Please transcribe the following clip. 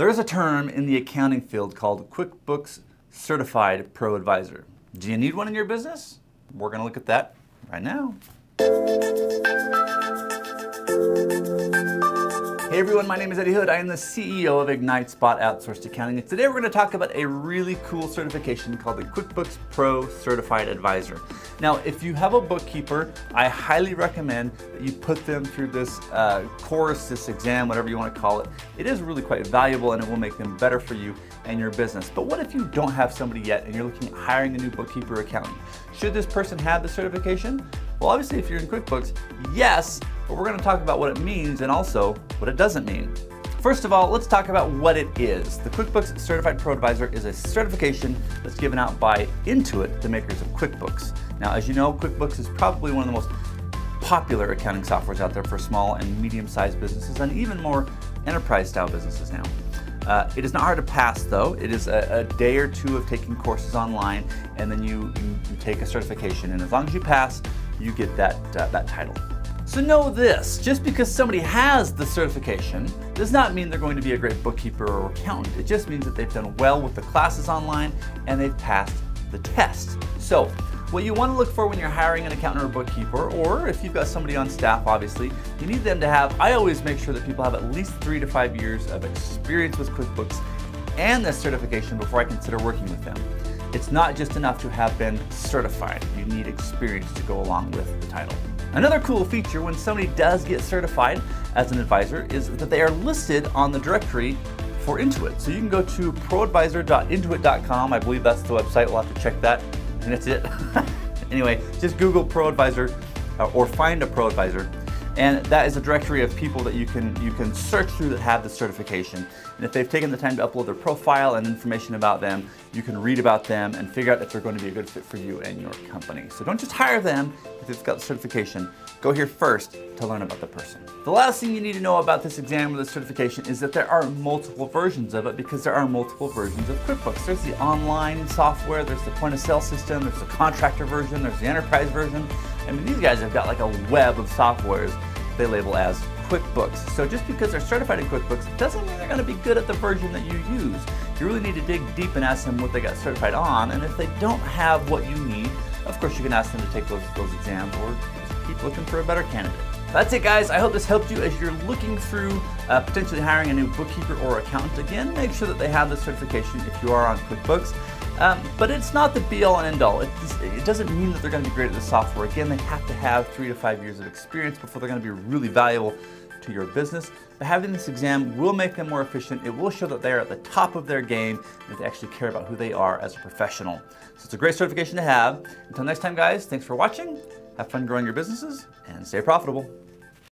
There is a term in the accounting field called QuickBooks Certified Pro Advisor. Do you need one in your business? We're going to look at that right now. Hey everyone, my name is Eddy Hood. I am the CEO of Ignite Spot Outsourced Accounting. And today we're going to talk about a really cool certification called the QuickBooks Pro Certified Advisor. Now, if you have a bookkeeper, I highly recommend that you put them through this uh, course, this exam, whatever you want to call it. It is really quite valuable and it will make them better for you and your business. But what if you don't have somebody yet and you're looking at hiring a new bookkeeper accountant? Should this person have the certification? Well, obviously, if you're in QuickBooks, yes, but we're going to talk about what it means and also what it doesn't mean. First of all, let's talk about what it is. The QuickBooks Certified Pro Advisor is a certification that's given out by Intuit, the makers of QuickBooks. Now, as you know, QuickBooks is probably one of the most popular accounting softwares out there for small and medium-sized businesses and even more enterprise-style businesses now. Uh, it is not hard to pass though. It is a, a, day or two of taking courses online and then you, you, you, take a certification and as long as you pass, you get that, uh, that title. So know this, just because somebody has the certification does not mean they're going to be a great bookkeeper or accountant. It just means that they've done well with the classes online and they've passed the test. So what you want to look for when you're hiring an accountant or bookkeeper, or if you've got somebody on staff, obviously, you need them to have, I always make sure that people have at least three to five years of experience with QuickBooks and this certification before I consider working with them. It's not just enough to have been certified. You need experience to go along with the title. Another cool feature when somebody does get certified as an advisor is that they are listed on the directory for Intuit. So you can go to proadvisor.intuit.com. I believe that's the website. We'll have to check that. And that's it. anyway, just Google ProAdvisor uh, or find a ProAdvisor and that is a directory of people that you can, you can search through that have the certification. And if they've taken the time to upload their profile and information about them, you can read about them and figure out if they're going to be a good fit for you and your company. So don't just hire them if they've got the certification. Go here first to learn about the person. The last thing you need to know about this exam or this certification is that there are multiple versions of it because there are multiple versions of QuickBooks. There's the online software, there's the point of sale system, there's the contractor version, there's the enterprise version. I mean, these guys have got like a web of softwares they label as QuickBooks. So just because they're certified in QuickBooks doesn't mean they're going to be good at the version that you use. You really need to dig deep and ask them what they got certified on, and if they don't have what you need, of course you can ask them to take those, those exams or keep looking for a better candidate. That's it guys, I hope this helped you as you're looking through uh, potentially hiring a new bookkeeper or accountant. Again, make sure that they have the certification if you are on QuickBooks. Um, but it's not the be all and end all. It, it doesn't mean that they're going to be great at the software. Again, they have to have three to five years of experience before they're going to be really valuable to your business. But having this exam will make them more efficient. It will show that they're at the top of their game and they actually care about who they are as a professional. So it's a great certification to have. Until next time, guys, thanks for watching. Have fun growing your businesses and stay profitable.